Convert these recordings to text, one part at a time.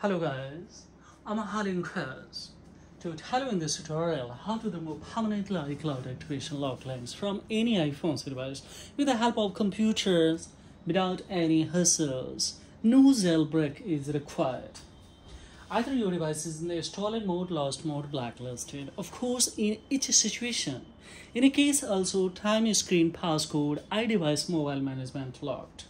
Hello guys, I'm Harlin Kress. To tell you in this tutorial how to remove permanently iCloud activation lock links from any iPhone device with the help of computers without any hassles. No jailbreak is required. Either your device is in the stolen mode, lost mode, blacklisted. Of course, in each situation. In a case also, time screen passcode, iDevice mobile management locked.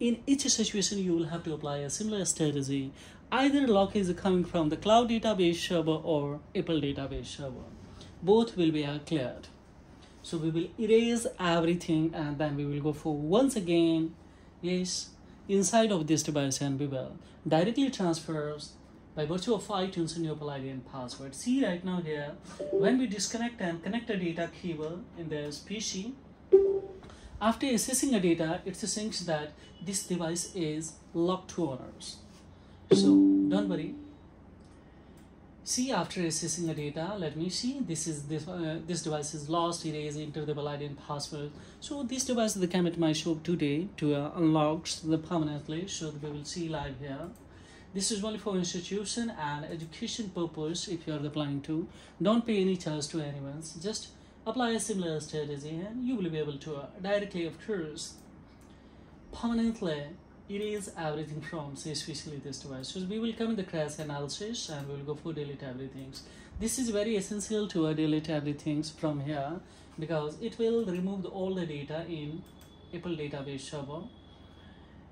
In each situation, you will have to apply a similar strategy. Either lock is coming from the cloud database server or Apple database server. Both will be cleared. So we will erase everything and then we will go for once again, yes, inside of this device and we will directly transfers by virtue of iTunes your Apple ID and password. See right now here, when we disconnect and connect a data cable in this PC, after assessing the data, it thinks that this device is locked to owners. So don't worry. See after assessing the data, let me see. This is this uh, this device is lost. It is enter the valid and password. So this device the came at my shop today to uh, unlock the permanently. So we will see live here. This is only for institution and education purpose. If you are planning to, don't pay any charge to anyone. Just apply a similar strategy and you will be able to uh, directly of course permanently erase everything from especially this device so we will come in the crash analysis and we will go for delete everything this is very essential to uh, delete everything from here because it will remove all the data in apple database server.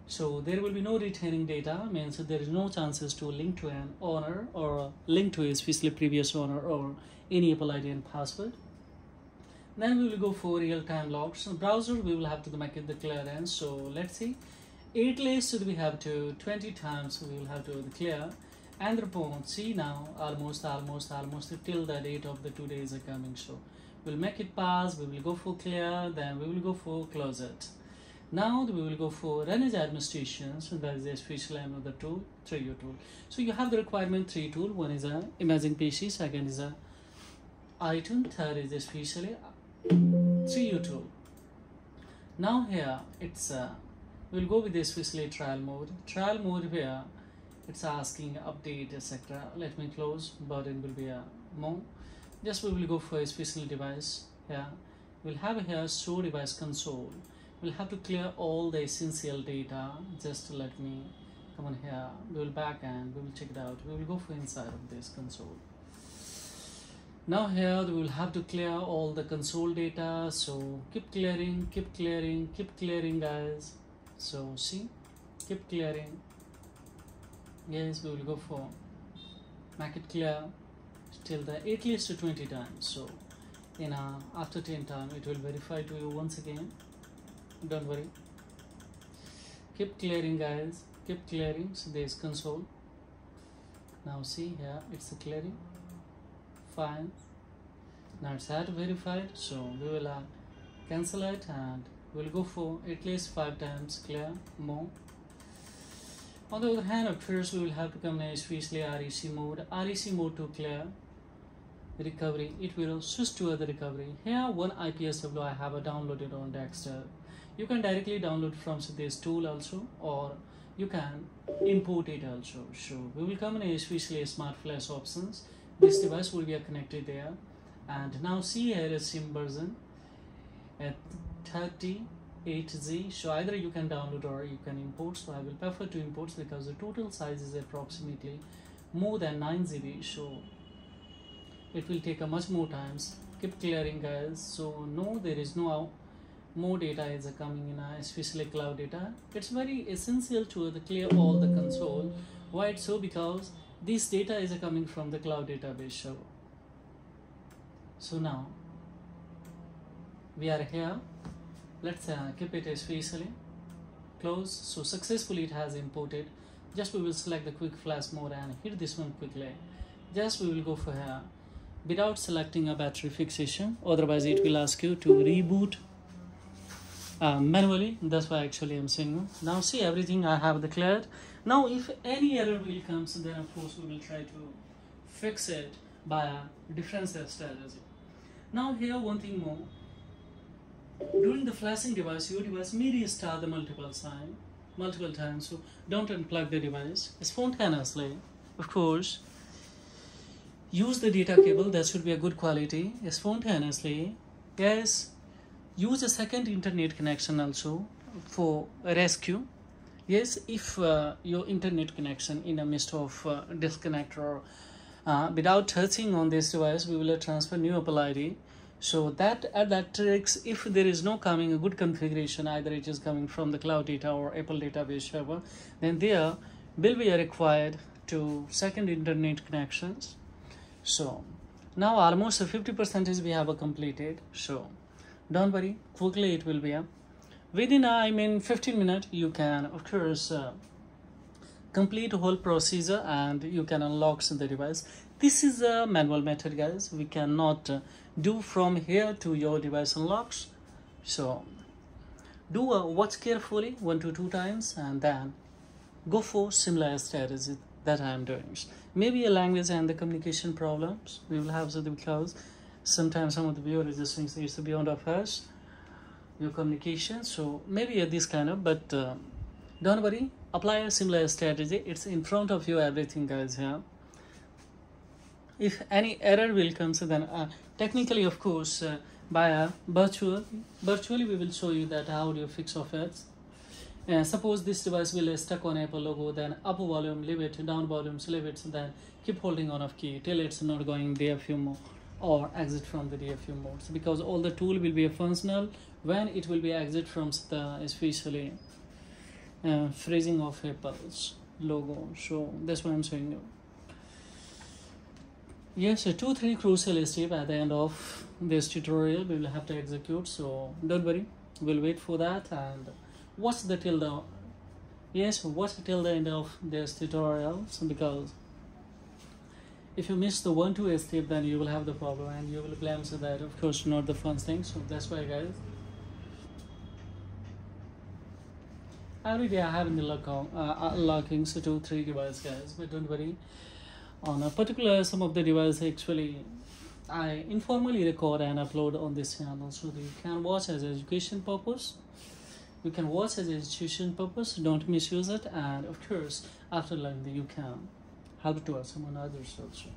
So there will be no retaining data means there is no chances to link to an owner or link to especially previous owner or any apple id and password then we will go for real-time logs. In the browser we will have to make it the clearance. So let's see. Eight lists we have to 20 times we will have to clear. and report. See now almost almost almost till the date of the two days are coming. So we'll make it pass. We will go for clear. Then we will go for close it. Now we will go for Renage administration. So that is a special name of the tool 3 tool. So you have the requirement three tool. One is a imaging pc second is a item. Third is a specially Three, two. now here it's uh, we'll go with this Swissley trial mode. Trial mode here it's asking update etc let me close. Burden will be a more. Just we will go for a special device here. We'll have here show device console. We'll have to clear all the essential data. Just let me come on here. We will back and we will check it out. We will go for inside of this console now here we will have to clear all the console data. So keep clearing keep clearing keep clearing guys. So see? Keep clearing. Yes we will go for make it clear till the at least 20 times. So in uh, after 10 times it will verify to you once again. Don't worry. Keep clearing guys. Keep clearing. So there's console. Now see here it's clearing it's had verified so we will uh, cancel it and we'll go for at least five times clear more. On the other hand of course we will have to come in especially REC mode. REC mode to clear recovery it will switch to other recovery. Here one IPSW I have downloaded on Dexter. You can directly download from this tool also or you can import it also. So we will come in especially smart flash options this device will be connected there. And now see here is sim version at 38z so either you can download or you can import. So i will prefer to import because the total size is approximately more than 9 gb so it will take a much more times keep clearing guys. So no there is no more data is coming in uh, especially cloud data. It's very essential to clear all the console. Why it's so? Because this data is coming from the cloud database server. So now we are here. Let's uh, keep it especially close. So successfully it has imported. Just we will select the quick flash mode and hit this one quickly. Just we will go for here. Without selecting a battery fixation otherwise it will ask you to reboot uh, manually that's why actually I'm saying now see everything I have declared. Now if any error will come so then of course we will try to fix it by a different strategy now here one thing more. During the flashing device your device may restart the multiple time multiple times so don't unplug the device. Spontaneously of course use the data cable. That should be a good quality. Spontaneously yes use a second internet connection also for rescue. Yes if uh, your internet connection in a midst of uh, disconnect or uh, without touching on this device we will transfer new apple id so that at that tricks if there is no coming a good configuration either it is coming from the cloud data or apple database server then there will be a required to second internet connections. So now almost 50 percentage we have completed. So don't worry quickly it will be up. Within i mean 15 minutes you can of course uh, complete whole procedure and you can unlock the device. This is a manual method guys. We cannot uh, do from here to your device unlocks. So do a watch carefully one to two times and then go for similar strategy that i am doing. Maybe a language and the communication problems we will have so because sometimes some of the viewers just think it's beyond of us your communication. So maybe this kind of but uh, don't worry. Apply a similar strategy. It's in front of you everything guys here if any error will come so then uh, technically of course uh, by a virtual virtually we will show you that how do you fix of it uh, suppose this device will stuck on apple logo then up volume leave it down volume leave it then keep holding on of key till it's not going there few mode or exit from the dfu modes because all the tool will be functional when it will be exit from the especially uh, freezing of apple's logo. So that's what i'm saying you yes so two three crucial steps at the end of this tutorial we will have to execute. So don't worry we'll wait for that. And watch the till the yes watch till the end of this tutorial. Because if you miss the one two step then you will have the problem and you will blame so that of course not the fun thing. So that's why guys every day I have in the lock on, uh, unlocking so two three devices guys but don't worry. On a particular some of the devices actually I informally record and upload on this channel. So you can watch as education purpose. You can watch as education purpose. Don't misuse it. And of course after learning you can help to someone others also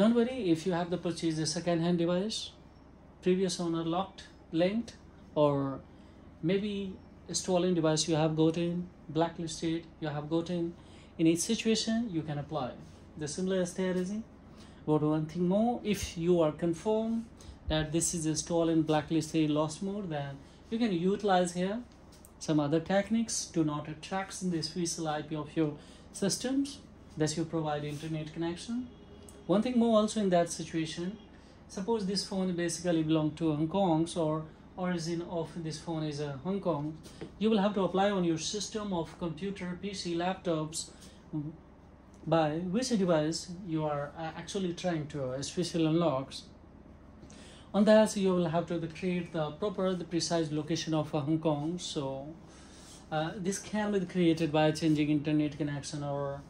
don't worry if you have the purchase a second-hand device previous owner locked linked or maybe a stolen device you have gotten blacklisted you have gotten in each situation you can apply. The similar strategy but one thing more if you are confirmed that this is a stolen blacklisted lost mode then you can utilize here some other techniques to not attract in this physical IP of your systems that you provide internet connection. One thing more also in that situation suppose this phone basically belong to Hong Kong or origin of this phone is uh, Hong Kong. You will have to apply on your system of computer PC laptops by which device you are uh, actually trying to especially unlocks. On that you will have to create the proper the precise location of uh, Hong Kong so uh, this can be created by changing internet connection or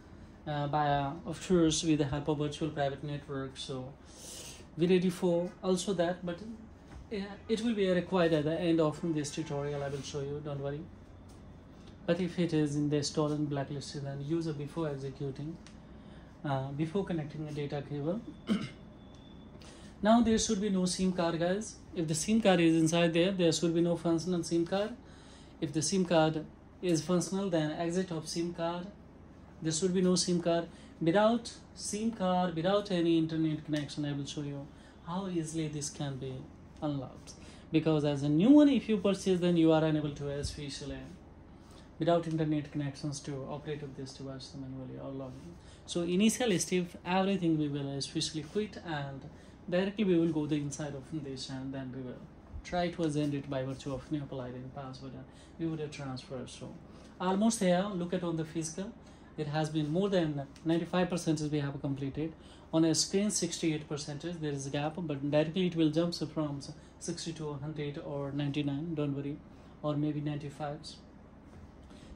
uh, by uh, of course with the help of virtual private network so be ready for also that but it will be required at the end of this tutorial I will show you don't worry. But if it is in the stolen blacklisted then user before executing uh, before connecting a data cable. Now there should be no SIM card guys. If the SIM card is inside there there should be no functional SIM card. If the SIM card is functional then exit of SIM card. There should be no SIM card. Without SIM card without any internet connection I will show you how easily this can be unlocked. Because as a new one if you purchase then you are unable to especially without internet connections to operate with this device manually or login. So initial step, everything we will especially quit and directly we will go the inside of this and then we will try to send it by virtue of ID and password and we would have transferred So. Almost here, look at on the physical, it has been more than 95 percent we have completed. On a screen 68 percent there is a gap but directly it will jump from 60 to 100 or 99 don't worry or maybe 95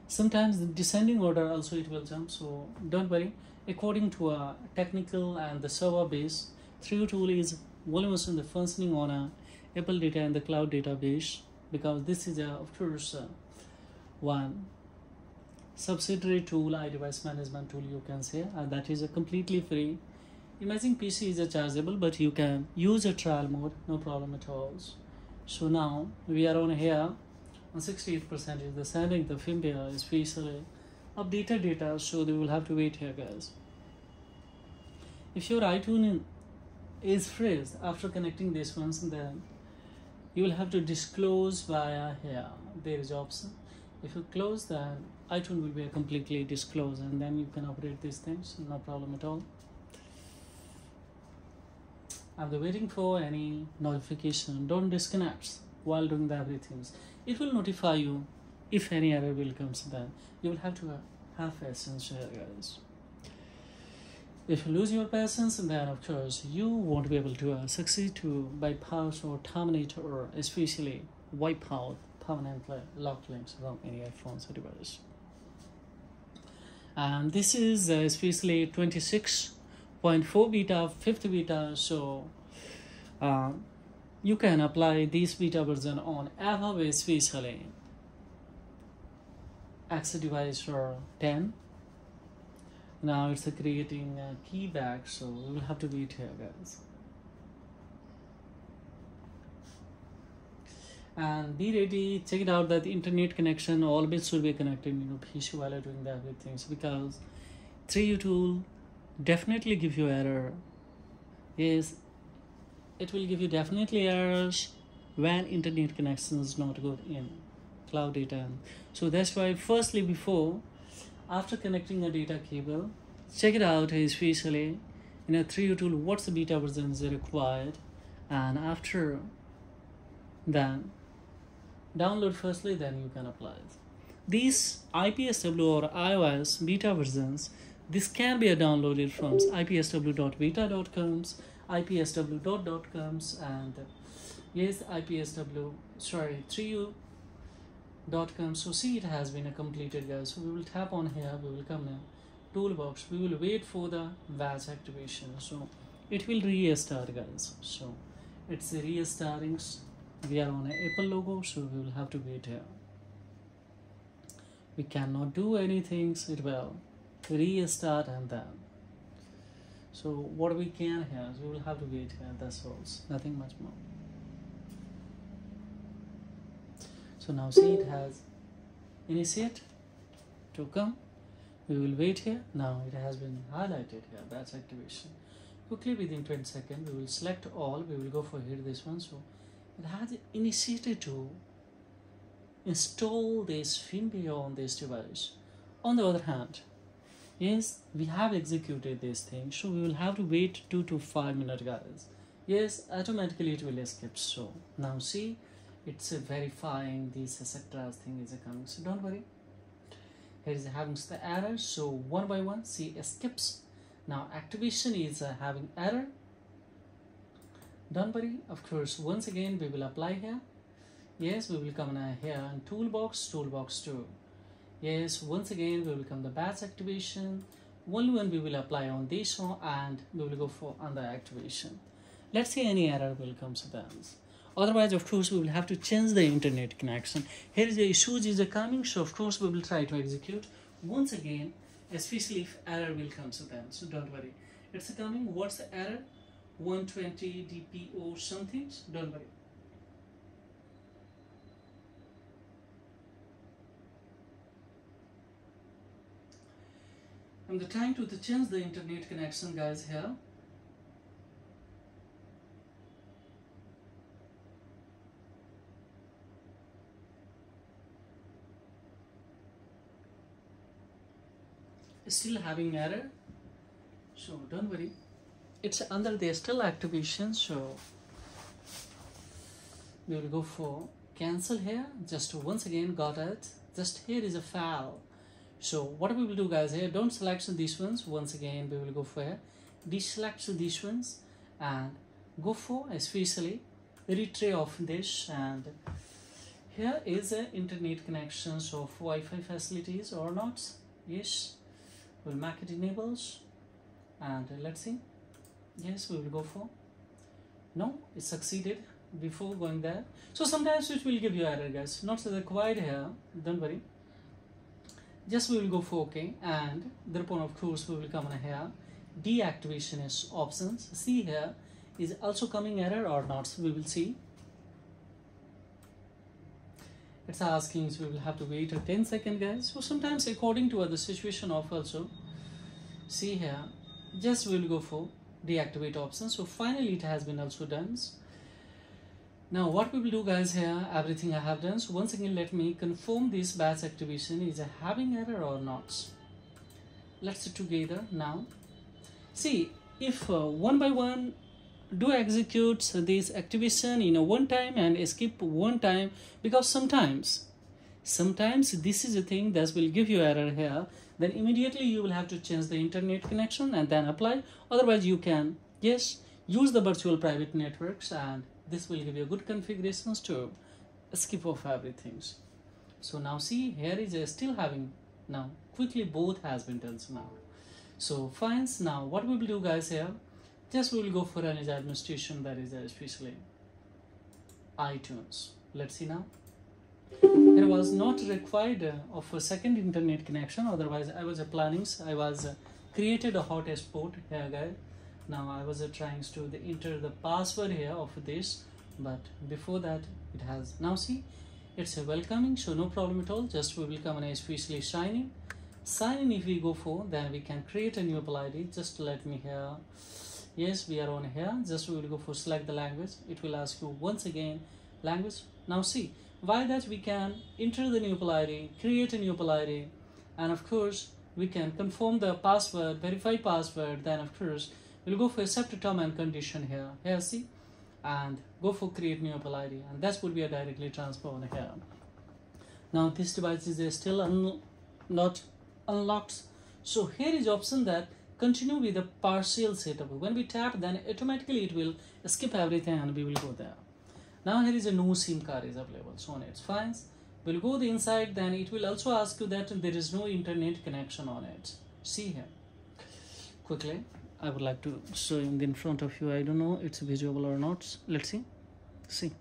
sometimes the descending order also it will jump so don't worry. According to a technical and the server base 3 tool is in the functioning on a apple data and the cloud database because this is a, of course uh, one subsidiary tool iDevice management tool you can say and that is a completely free. Imagine pc is a chargeable but you can use a trial mode no problem at all. So now we are on here on 68 percent is the sending the Fimbia is basically updated data so they will have to wait here guys. If your iTunes is freeze after connecting this ones then you will have to disclose via here there is option. If you close then iTunes will be completely disclosed and then you can operate these things no problem at all. I'm waiting for any notification. Don't disconnect while doing the everything it will notify you if any error will comes then you will have to have patience here guys if you lose your patience then of course you won't be able to uh, succeed to bypass or terminate or especially wipe out permanently lock links from any iPhones or device and this is uh, especially 26.4 beta 50 beta so uh, you can apply this beta version on above especially X device or 10 now it's creating a key back so we will have to wait here guys. And be ready. Check it out that the internet connection. Always should be connected you know PC while doing the everything so because 3u tool definitely give you error. Yes it will give you definitely errors when internet connection is not good in cloud data. So that's why firstly before after connecting a data cable check it out especially in a 3u tool what's the beta version is required and after then download firstly then you can apply it. These IPSW or iOS beta versions this can be downloaded from ipsw.beta.coms ipsw.coms and yes ipsw sorry 3u dot com. So see it has been a completed guys. So we will tap on here. We will come in toolbox. We will wait for the batch activation. So it will restart guys. So it's a restarting. We are on apple logo so we will have to wait here. We cannot do anything. It will restart and then. So what we can here is we will have to wait here. That's all. Nothing much more so now see it has initiate to come. We will wait here. Now it has been highlighted here. That's activation. Quickly within 20 seconds we will select all. We will go for here this one. So it has initiated to install this Fimbia on this device. On the other hand yes we have executed this thing. So we will have to wait two to five minutes guys. Yes automatically it will escape. So now see it's verifying this etc thing is coming. So don't worry. Here is having the error. So one by one see skips. Now activation is uh, having error. Don't worry. Of course once again we will apply here. Yes we will come in here and toolbox toolbox 2 yes once again we will come the batch activation. Only when we will apply on this one and we will go for on the activation. Let's see any error will come to that otherwise of course we will have to change the internet connection. Here is the issues is coming so of course we will try to execute. Once again especially if error will come to them so don't worry. It's coming what's the error? 120 dpo something so don't worry. I'm trying to change the internet connection guys here still having error. So don't worry. It's under the still activation so we will go for cancel here. Just once again got it. Just here is a file so what we will do guys here don't select these ones. Once again we will go for here. Deselect these ones and go for especially retray of this. And here is a internet connections of Wi-Fi facilities or not. Yes we'll mark it enables and let's see. Yes we will go for. No it succeeded before going there. So sometimes it will give you error guys. Not so required here don't worry. Just we will go for OK and thereupon of course we will come on here. Deactivation is options. See here is also coming error or not? We will see it's asking so we will have to wait a 10 second guys. So sometimes according to other situation of also see here just we will go for deactivate option. So finally it has been also done. Now what we will do guys here everything I have done. So once again let me confirm this batch activation is having error or not. Let's do together now. See if uh, one by one do execute this activation in a one time and skip one time because sometimes sometimes this is a thing that will give you error here. Then immediately you will have to change the internet connection and then apply. Otherwise you can yes use the virtual private networks and this will give you a good configurations to skip off everything. So now see here is a still having now quickly both has been done so now. So fine now what we will do guys here just we will go for an administration that is especially iTunes. Let's see now. It was not required uh, of a second internet connection. Otherwise, I was planning. I was uh, created a hotspot here, guys. Now I was uh, trying to enter the password here of this, but before that, it has now see. It's a welcoming, so no problem at all. Just we will come and especially signing. Sign in if we go for, then we can create a new Apple ID. Just let me here yes we are on here. Just we will go for select the language. It will ask you once again language. Now see why that we can enter the new id create a new id and of course we can confirm the password verify password then of course we'll go for accept term and condition here. Here see? And go for create new id and that would be a directly transfer on here. Now this device is still un not unlocked. So here is option that continue with the partial setup. When we tap then automatically it will skip everything and we will go there. Now here is a no sim card is available. So on it's fine. We'll go the inside then it will also ask you that there is no internet connection on it. See here. Quickly i would like to show you in front of you. I don't know it's visible or not. Let's see. See.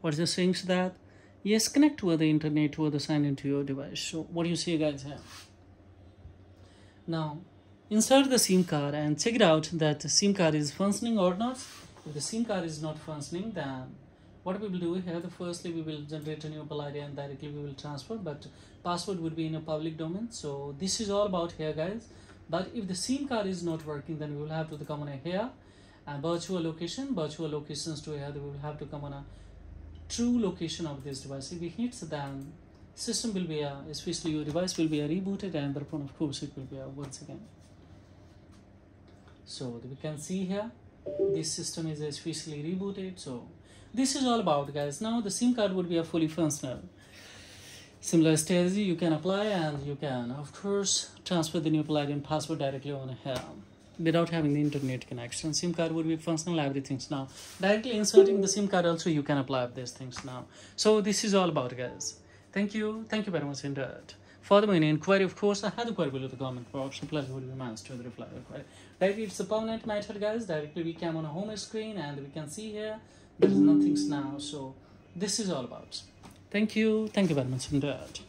What's the saying that yes connect to the internet to the sign into your device. So what do you see guys here? Now insert the SIM card and check it out that the SIM card is functioning or not. If the SIM card is not functioning, then what we will do here, the firstly we will generate a new Apple ID and directly we will transfer, but password would be in a public domain. So this is all about here guys. But if the SIM card is not working, then we will have to come on here and virtual location, virtual locations to here, we will have to come on a true location of this device. If we hit then system will be a, especially your device will be a rebooted and thereupon of course it will be a once again so we can see here this system is officially rebooted. So this is all about guys. Now the sim card would be a fully functional. Similar strategy you can apply and you can of course transfer the new plugin password directly on here. Without having the internet connection sim card would be functional everything's now directly inserting the sim card also you can apply these things now. So this is all about guys. Thank you. Thank you very much indeed Further any inquiry, of course, I had a query below the comment box. Pleasure would be mine to the reply required. Directly, it's a permanent method, guys. Directly, we came on a home screen and we can see here there is nothing now. So, this is all about. Thank you. Thank you very much indeed.